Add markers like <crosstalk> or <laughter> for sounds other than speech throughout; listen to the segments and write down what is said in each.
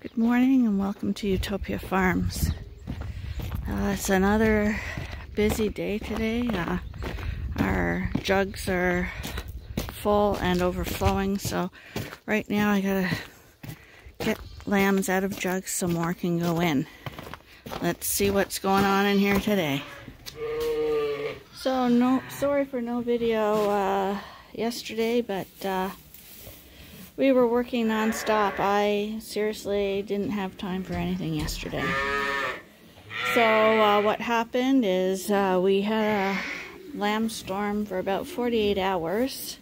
Good morning and welcome to Ewetopia Farms. Uh, it's another busy day today. Uh, our jugs are full and overflowing, so right now I gotta get lambs out of jugs so more can go in. Let's see what's going on in here today. So no, sorry for no video uh, yesterday, but uh, we were working non-stop. I seriously didn't have time for anything yesterday. So uh, what happened is uh, we had a lamb storm for about 48 hours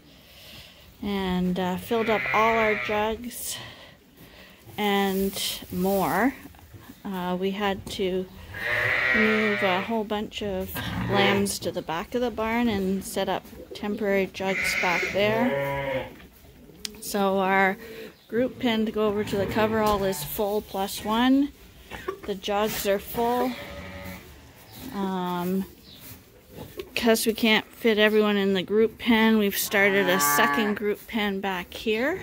and uh, filled up all our jugs and more. Uh, we had to move a whole bunch of lambs to the back of the barn and set up temporary jugs back there. So our group pen to go over to the coverall is full plus one. The jugs are full. Um, because we can't fit everyone in the group pen, we've started a second group pen back here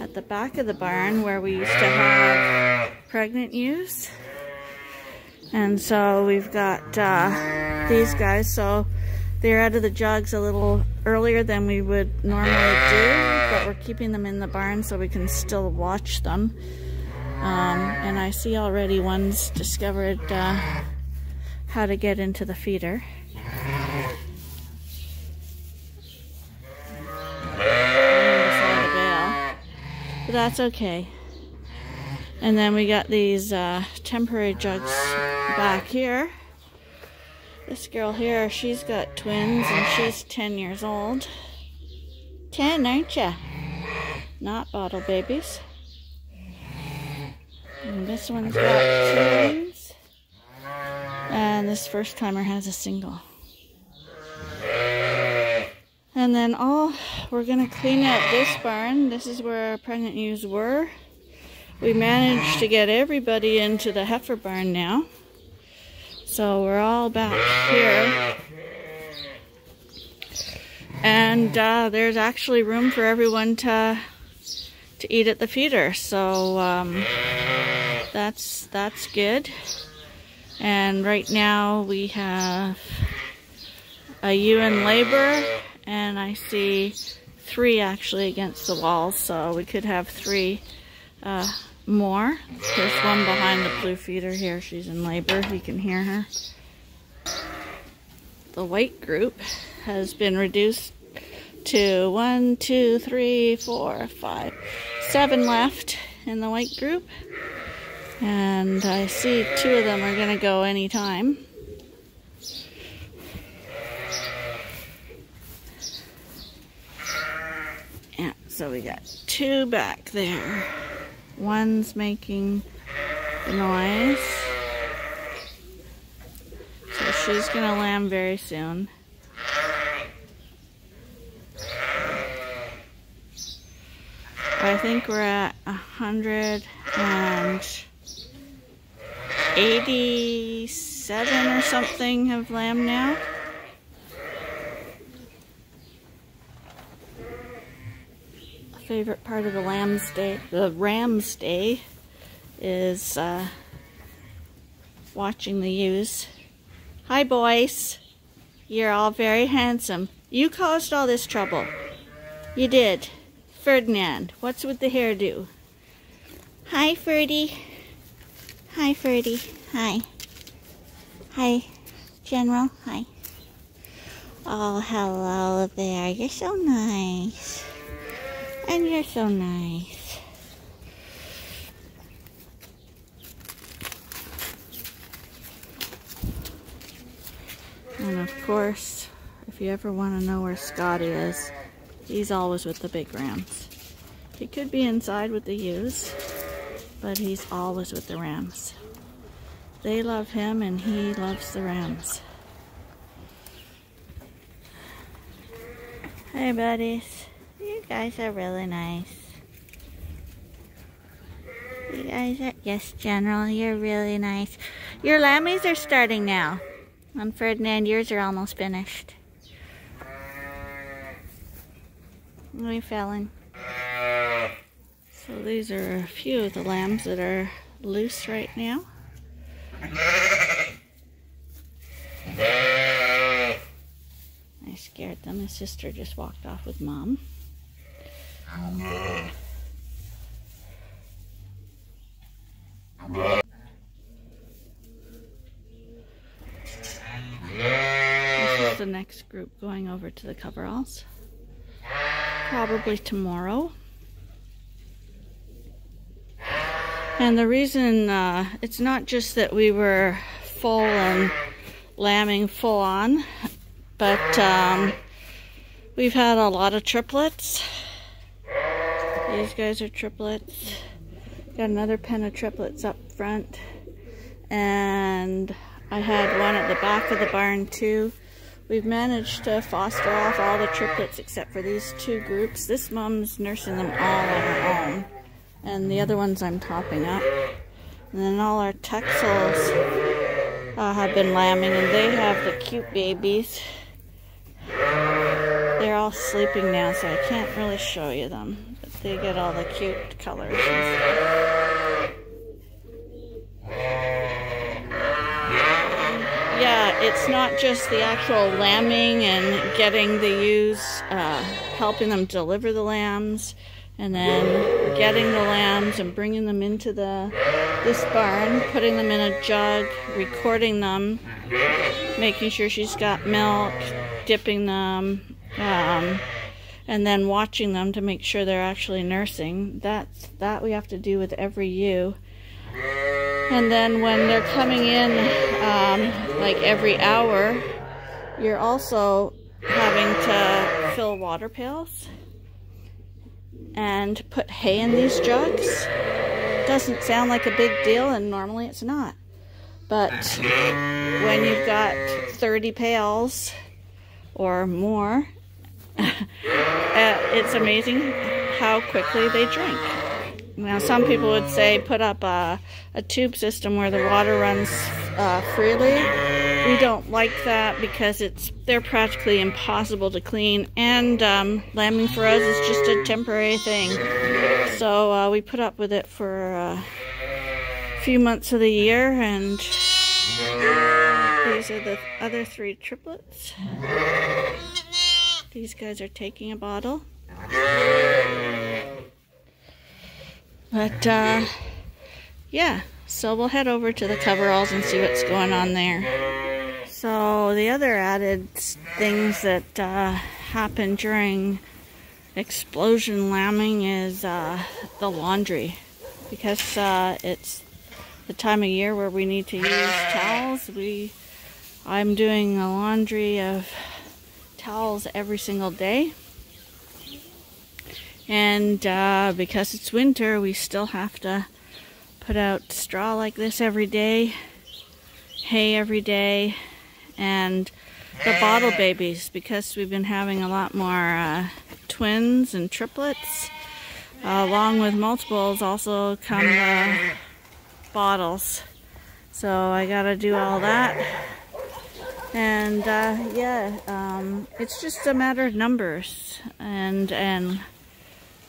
at the back of the barn where we used to have pregnant ewes. And so we've got uh, these guys. So they're out of the jugs a little earlier than we would normally do, but we're keeping them in the barn so we can still watch them. Um, and I see already one's discovered uh, how to get into the feeder. But that's okay. And then we got these uh, temporary jugs back here. This girl here, she's got twins and she's 10 years old. 10, aren't you? Not bottle babies. And this one's got twins. And this first timer has a single. And then all, we're gonna clean out this barn. This is where our pregnant ewes were. We managed to get everybody into the heifer barn now. So we're all back here. And uh, there's actually room for everyone to to eat at the feeder. So um, that's that's good. And right now we have a ewe in labor and I see three actually against the wall. So we could have three uh, more. There's one behind the blue feeder here. She's in labor. You can hear her. The white group has been reduced to one, two, three, four, five, seven left in the white group. And I see two of them are going to go anytime. Yeah, so we got two back there. One's making the noise. So she's going to lamb very soon. I think we're at hundred and eighty-seven or something of lamb now. Favorite part of the lamb's day, the ram's day, is uh, watching the ewes. Hi, boys. You're all very handsome. You caused all this trouble. You did. Ferdinand, what's with the hairdo? Hi, Ferdy. Hi, Ferdy. Hi. Hi, General. Hi. Oh, hello there. You're so nice. And you're so nice. And of course, if you ever want to know where Scotty is, he's always with the big rams. He could be inside with the ewes, but he's always with the rams. They love him and he loves the rams. Hey buddies. You guys are really nice. You guys are, yes, General, you're really nice. Your lammies are starting now. And Ferdinand, yours are almost finished. Are you feeling? So these are a few of the lambs that are loose right now. I scared them. His sister just walked off with mom. This is the next group going over to the coveralls. Probably tomorrow. And the reason, uh, it's not just that we were full and lambing full on, but um, we've had a lot of triplets. These guys are triplets. Got another pen of triplets up front. And I had one at the back of the barn too. We've managed to foster off all the triplets except for these two groups. This mom's nursing them all on her own and the other ones I'm topping up. And then all our Texels uh, have been lambing, and they have the cute babies. They're all sleeping now, so I can't really show you them. They get all the cute colors. Yeah, it's not just the actual lambing and getting the ewes, uh, helping them deliver the lambs and then getting the lambs and bringing them into the this barn, putting them in a jug, recording them, making sure she's got milk, dipping them, um, and then watching them to make sure they're actually nursing. That's that we have to do with every ewe. And then when they're coming in, um, like every hour, you're also having to fill water pails and put hay in these jugs. Doesn't sound like a big deal, and normally it's not. But when you've got 30 pails or more, uh, it's amazing how quickly they drink. Now, some people would say put up a, a tube system where the water runs uh, freely. We don't like that because it's they're practically impossible to clean, and um, lambing for us is just a temporary thing. So uh, we put up with it for uh, a few months of the year, and these are the other three triplets. These guys are taking a bottle. But, uh, yeah, so we'll head over to the coveralls and see what's going on there. So the other added things that uh, happen during explosion lambing is uh, the laundry. Because uh, it's the time of year where we need to use towels, we I'm doing a laundry of towels every single day. And uh, because it's winter, we still have to put out straw like this every day, hay every day, and the bottle babies because we've been having a lot more uh, twins and triplets. Uh, along with multiples also come the bottles. So I gotta do all that. And uh, yeah, um, it's just a matter of numbers and and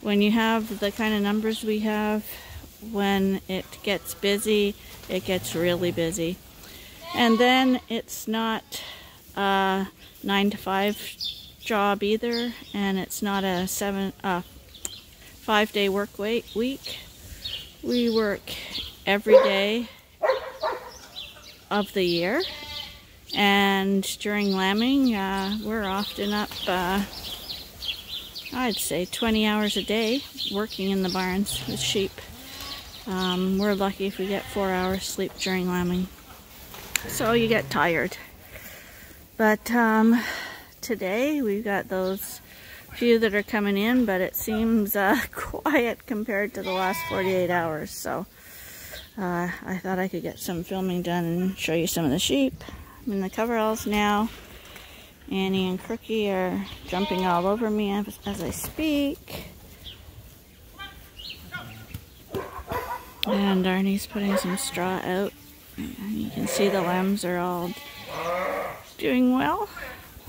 when you have the kind of numbers we have, when it gets busy, it gets really busy. And then it's not a nine to five job either, and it's not a seven, uh, five day work week. We work every day of the year, and during lambing, uh, we're often up uh, I'd say 20 hours a day working in the barns with sheep. Um, we're lucky if we get four hours sleep during lambing. So you get tired. But um, today we've got those few that are coming in, but it seems uh, <laughs> quiet compared to the last 48 hours. So uh, I thought I could get some filming done and show you some of the sheep. I'm in the coveralls now. Annie and Crookie are jumping all over me as, as I speak. And Arnie's putting some straw out. You can see the lambs are all doing well.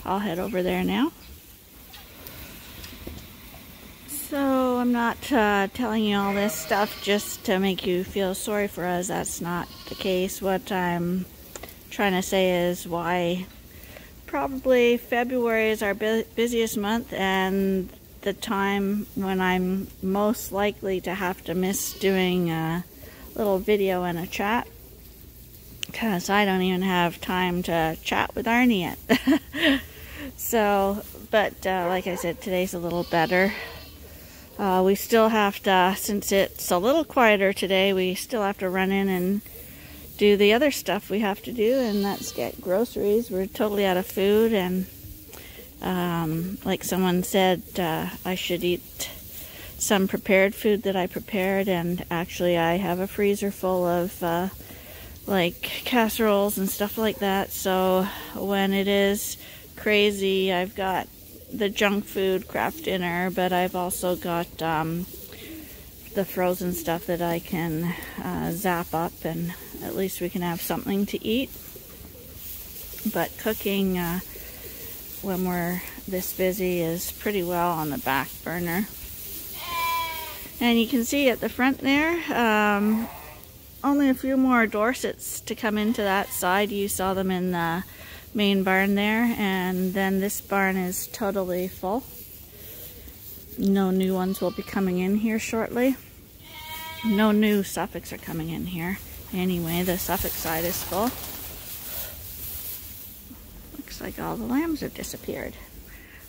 I'll head over there now. So I'm not uh, telling you all this stuff just to make you feel sorry for us. That's not the case. What I'm trying to say is why probably February is our bu busiest month and the time when I'm most likely to have to miss doing a little video and a chat because I don't even have time to chat with Arnie yet. <laughs> so, but uh, like I said, today's a little better. Uh, we still have to, since it's a little quieter today, we still have to run in and do the other stuff we have to do, and that's get groceries. We're totally out of food, and um, like someone said, uh, I should eat some prepared food that I prepared, and actually, I have a freezer full of uh, like casseroles and stuff like that. So when it is crazy, I've got the junk food Kraft Dinner, but I've also got um, the frozen stuff that I can uh, zap up, and at least we can have something to eat. But cooking. Uh, when we're this busy is pretty well on the back burner. And you can see at the front there, um, only a few more Dorsets to come into that side. You saw them in the main barn there. And then this barn is totally full. No new ones will be coming in here shortly. No new Suffolks are coming in here. Anyway, the Suffolk side is full. Looks like all the lambs have disappeared.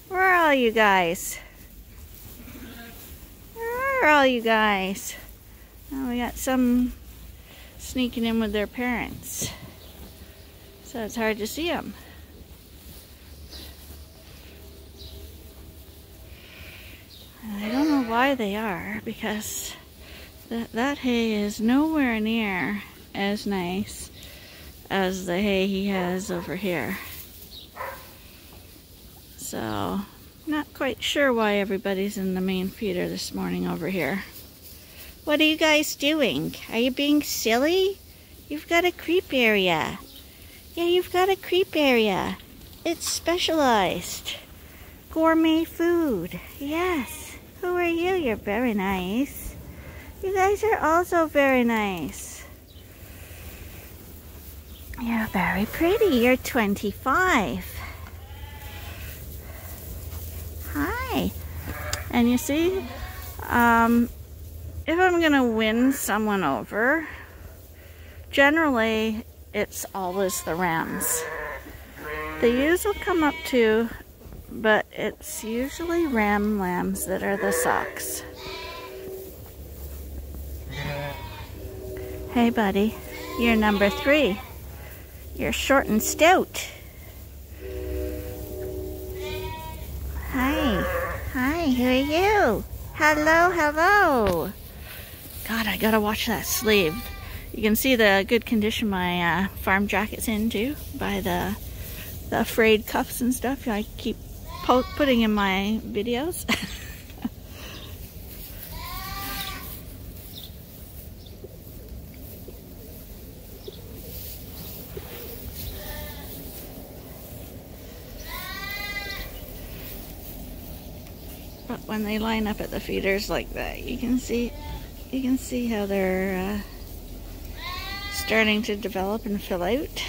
Where are all you guys? Where are all you guys? Oh, we got some sneaking in with their parents. So it's hard to see them. I don't know why they are because that, that hay is nowhere near as nice as the hay he has over here. So, not quite sure why everybody's in the main feeder this morning over here. What are you guys doing? Are you being silly? You've got a creep area. Yeah, you've got a creep area. It's specialized. Gourmet food. Yes. Who are you? You're very nice. You guys are also very nice. You're very pretty. You're 25. Hi. And you see, um, if I'm going to win someone over, generally it's always the rams. The ewes will come up too, but it's usually ram lambs that are the socks. Hey buddy, you're number three. You're short and stout. Hi. Hi, who are you? Hello, hello. God, I gotta watch that sleeve. You can see the good condition my uh, farm jacket's in too by the, the frayed cuffs and stuff I keep putting in my videos. <laughs> But when they line up at the feeders like that, you can see you can see how they're uh, starting to develop and fill out.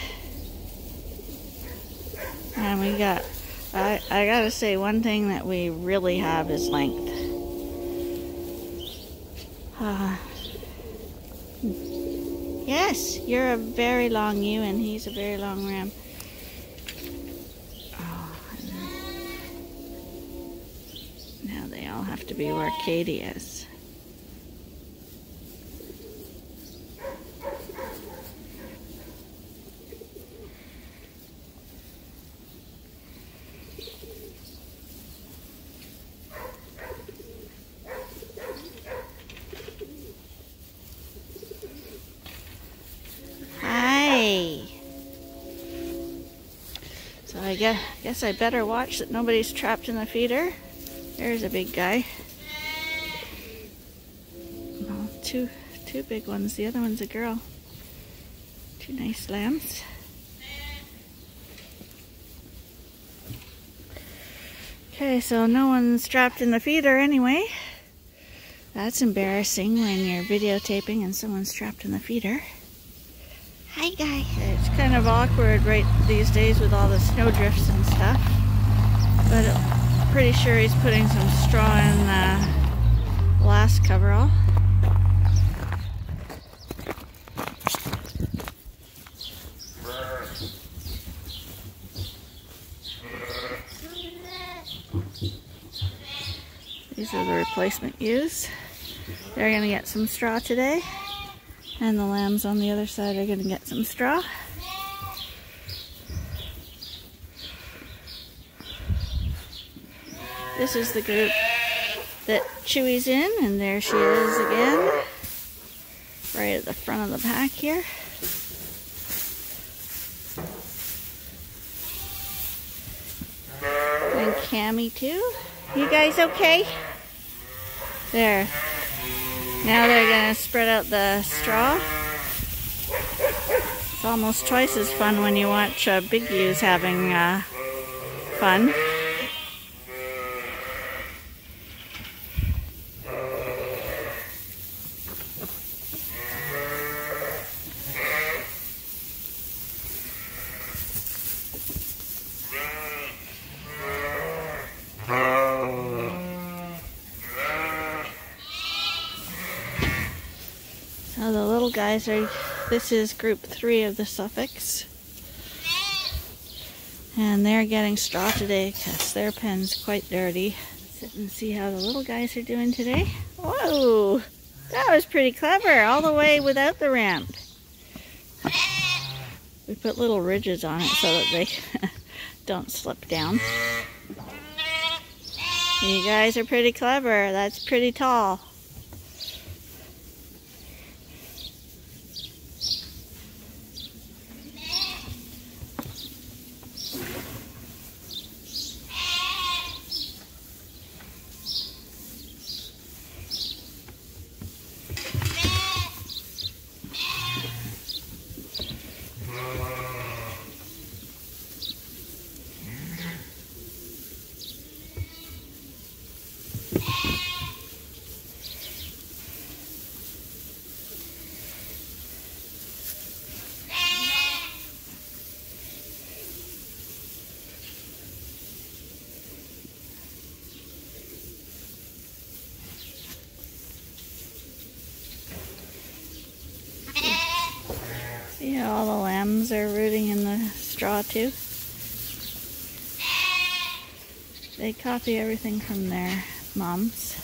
And we got, I, I gotta say, one thing that we really have is length. Uh, yes, you're a very long ewe and he's a very long ram. have to be where Katie is. Hi. So I guess I better watch that nobody's trapped in the feeder. There's a big guy. Two, two big ones. The other one's a girl. Two nice lambs. Okay, so no one's trapped in the feeder anyway. That's embarrassing when you're videotaping and someone's trapped in the feeder. Hi, guy. It's kind of awkward right these days with all the snow drifts and stuff. But pretty sure he's putting some straw in the last coverall. These are the replacement ewes. They're going to get some straw today. And the lambs on the other side are going to get some straw. This is the group that Chewy's in, and there she is again. Right at the front of the pack here. And Cammy too. You guys okay? There. Now they're to spread out the straw. It's almost twice as fun when you watch uh, big ewes having uh, fun. So the little guys are, this is group three of the Suffolks. And they're getting straw today because their pen's quite dirty. Let's sit and see how the little guys are doing today. Whoa, that was pretty clever, all the way without the ramp. We put little ridges on it so that they <laughs> don't slip down. You guys are pretty clever. That's pretty tall. All the lambs are rooting in the straw too? They copy everything from their moms.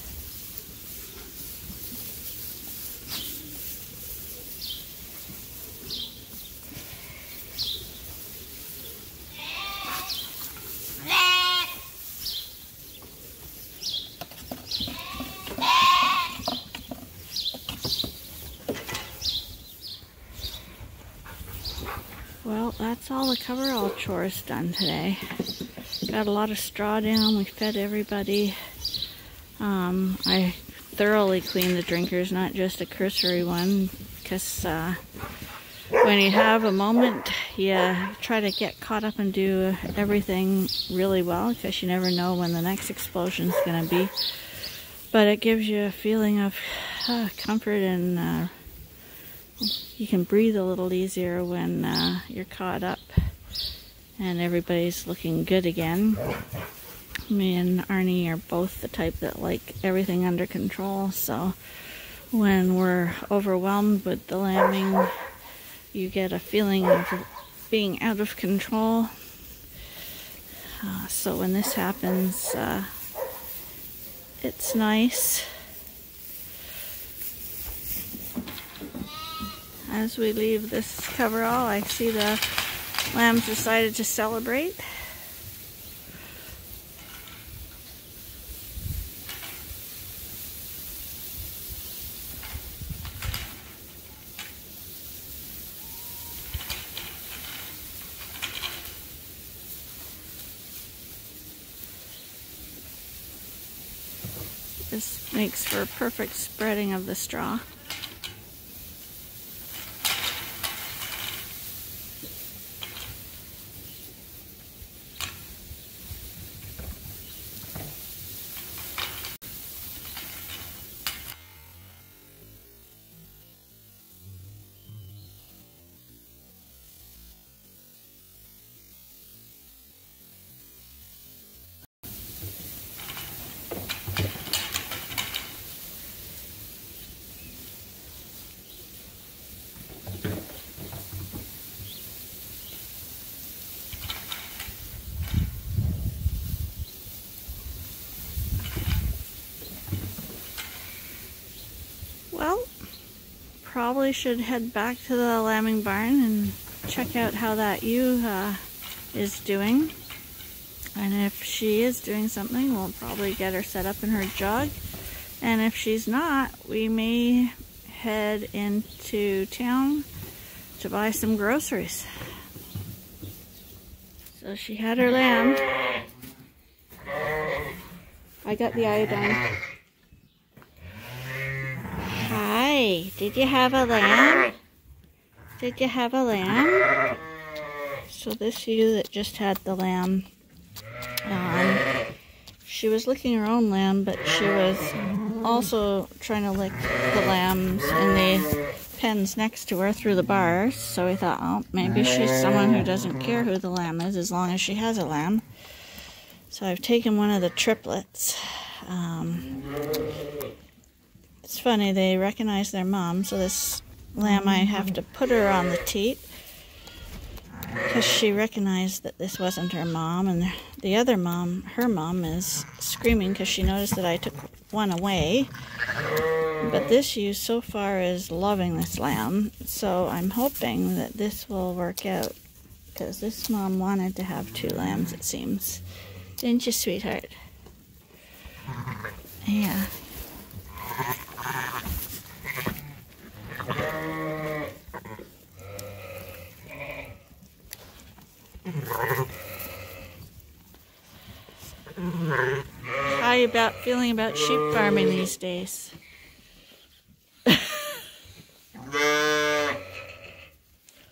Well, that's all the coverall chores done today. Got a lot of straw down. We fed everybody. Um, I thoroughly cleaned the drinkers, not just a cursory one, because uh, when you have a moment, you try to get caught up and do everything really well, because you never know when the next explosion is going to be. But it gives you a feeling of uh, comfort and uh, you can breathe a little easier when uh, you're caught up and everybody's looking good again. Me and Arnie are both the type that like everything under control, so when we're overwhelmed with the lambing, you get a feeling of being out of control. Uh, so when this happens, uh, it's nice. As we leave this coverall, I see the lambs decided to celebrate. This makes for a perfect spreading of the straw. Probably should head back to the lambing barn and check out how that ewe uh, is doing. And if she is doing something, we'll probably get her set up in her jug. And if she's not, we may head into town to buy some groceries. So she had her lamb. I got the iodine. Hi, did you have a lamb? Did you have a lamb? So this ewe that just had the lamb, um, she was licking her own lamb, but she was also trying to lick the lambs in the pens next to her through the bars. So we thought, oh, maybe she's someone who doesn't care who the lamb is as long as she has a lamb. So I've taken one of the triplets. Um, funny, they recognize their mom, so this lamb I have to put her on the teat because she recognized that this wasn't her mom, and the other mom, her mom, is screaming because she noticed that I took one away. But this ewe so far is loving this lamb, so I'm hoping that this will work out because this mom wanted to have two lambs, it seems. Didn't you, sweetheart? Yeah. How you about feeling about sheep farming these days?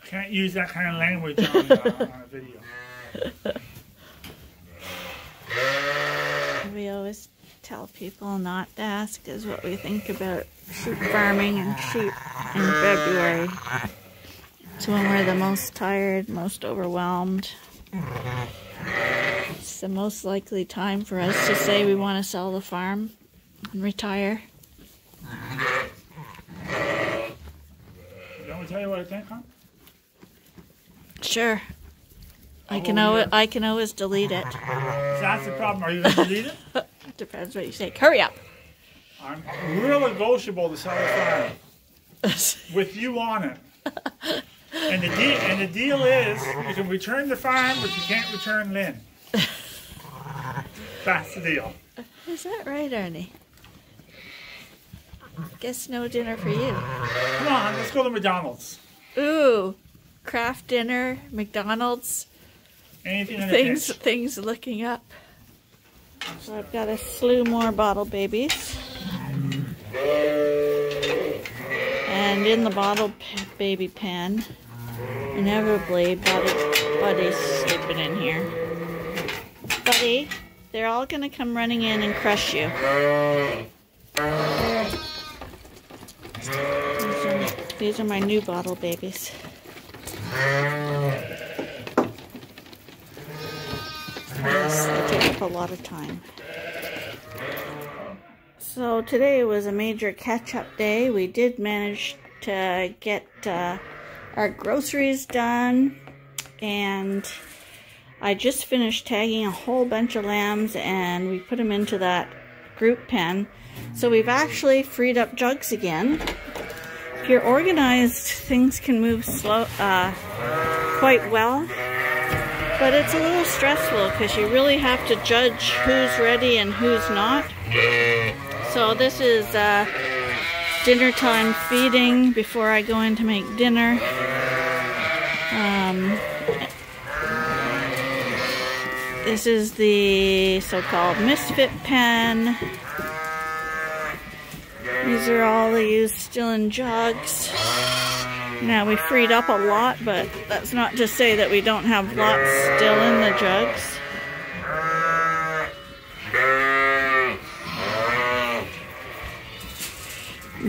Can't use that kind of language on, uh, on a video. <laughs> We always tell people not to ask is what we think about sheep farming and sheep in February. It's when we're the most tired, most overwhelmed. It's the most likely time for us to say we want to sell the farm and retire. You want me to tell you what I think, huh? Sure. I can always, I can always delete it. So that's the problem. Are you going to delete it? <laughs> Depends what you say. Hurry up. I'm real negotiable to sell the farm <laughs> with you on it. And the deal and the deal is you can return the farm, but you can't return Lynn. That's the deal. Is that right, Arnie? Guess no dinner for you. Come on, let's go to McDonald's. Ooh, Kraft dinner, McDonald's, Anything in things things looking up. So I've got a slew more bottle babies. And in the bottle baby pen, inevitably Buddy, Buddy's sleeping in here. Buddy, they're all gonna come running in and crush you. These are, these are my new bottle babies. Yes, they take up a lot of time. So today was a major catch-up day. We did manage to get uh, our groceries done, and I just finished tagging a whole bunch of lambs, and we put them into that group pen. So we've actually freed up jugs again. If you're organized, things can move slow, uh, quite well. But it's a little stressful because you really have to judge who's ready and who's not. So this is uh, dinner time feeding before I go in to make dinner. Um, this is the so-called misfit pen. These are all the used still in jugs. Now we freed up a lot, but that's not to say that we don't have lots still in the jugs.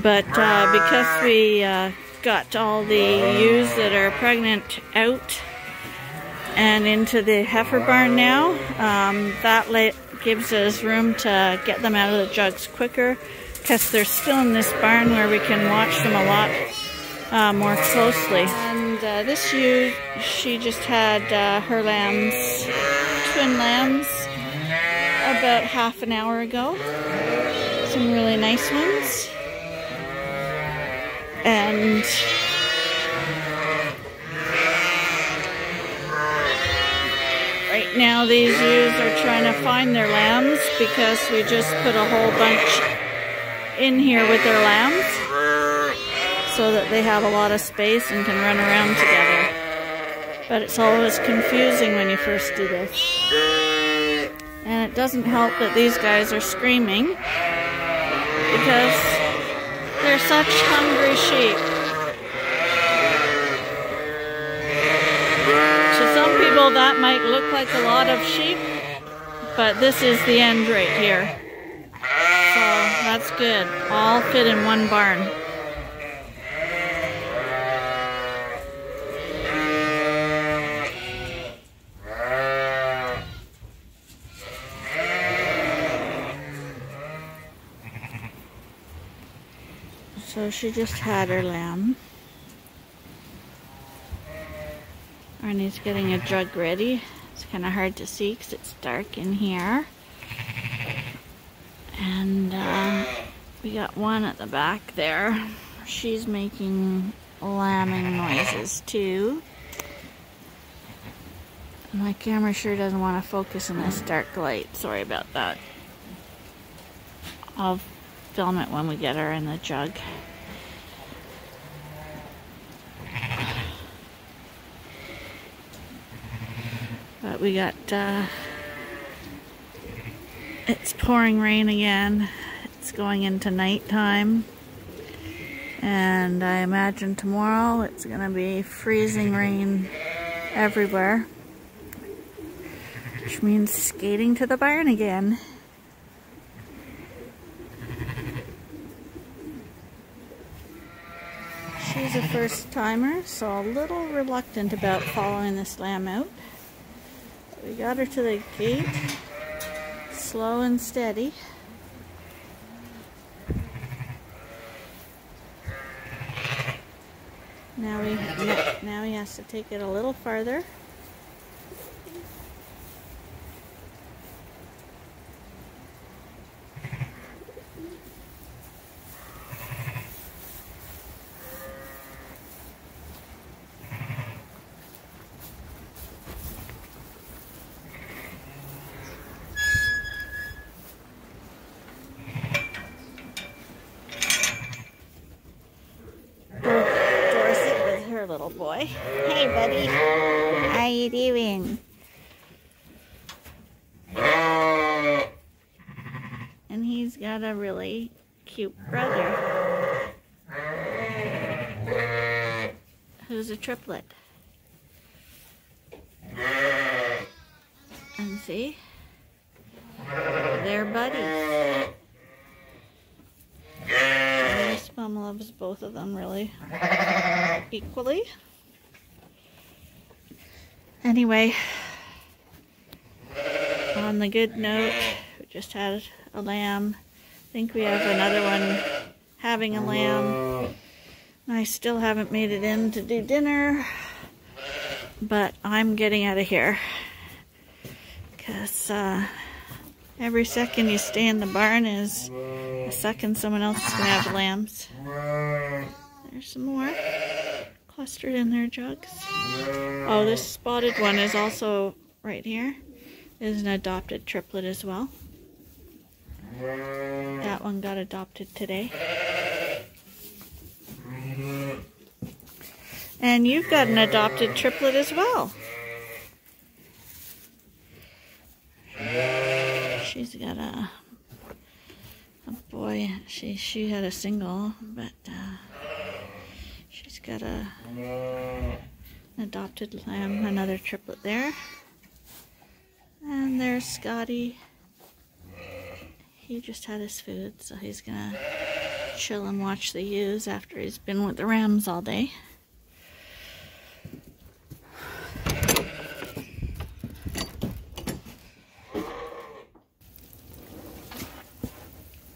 But uh, because we uh, got all the ewes that are pregnant out and into the heifer barn now, um, that gives us room to get them out of the jugs quicker because they're still in this barn where we can watch them a lot uh, more closely. And uh, this ewe, she just had uh, her lambs, twin lambs, about half an hour ago. Some really nice ones. And right now these ewes are trying to find their lambs because we just put a whole bunch in here with their lambs so that they have a lot of space and can run around together. But it's always confusing when you first do this. And it doesn't help that these guys are screaming because they're such hungry sheep. To some people that might look like a lot of sheep, but this is the end right here. So that's good. All fit in one barn. So she just had her lamb. Arnie's getting a jug ready. It's kind of hard to see because it's dark in here. And uh, we got one at the back there. She's making lambing noises too. My camera sure doesn't want to focus in this dark light. Sorry about that. I'll film it when we get her in the jug. We got, uh, it's pouring rain again. It's going into nighttime. And I imagine tomorrow it's going to be freezing rain everywhere. Which means skating to the barn again. She's a first timer, so a little reluctant about following this lamb out. We got her to the gate, slow and steady. Now we now he has to take it a little farther. little boy. Hey, buddy. How you doing? And he's got a really cute brother. Who's a triplet. And see? They're buddies. Mom loves both of them really equally. Anyway, on the good note, we just had a lamb. I think we have another one having a lamb. I still haven't made it in to do dinner, but I'm getting out of here because uh, every second you stay in the barn is a second someone else is going to have lambs. There's some more clustered in their jugs. Oh, this spotted one is also right here. Is an adopted triplet as well. That one got adopted today. And you've got an adopted triplet as well. She's got a a boy. She she had a single, but uh, she's got a mm. an adopted lamb, another triplet there. And there's Scotty. He just had his food, so he's gonna chill and watch the ewes after he's been with the rams all day.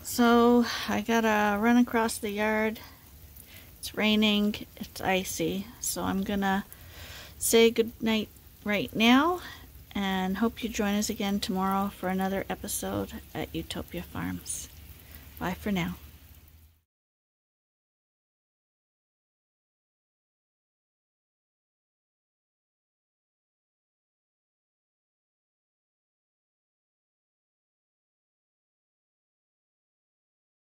So I gotta run across the yard. It's raining, it's icy, so I'm gonna say goodnight right now and hope you join us again tomorrow for another episode at Ewetopia Farms. Bye for now.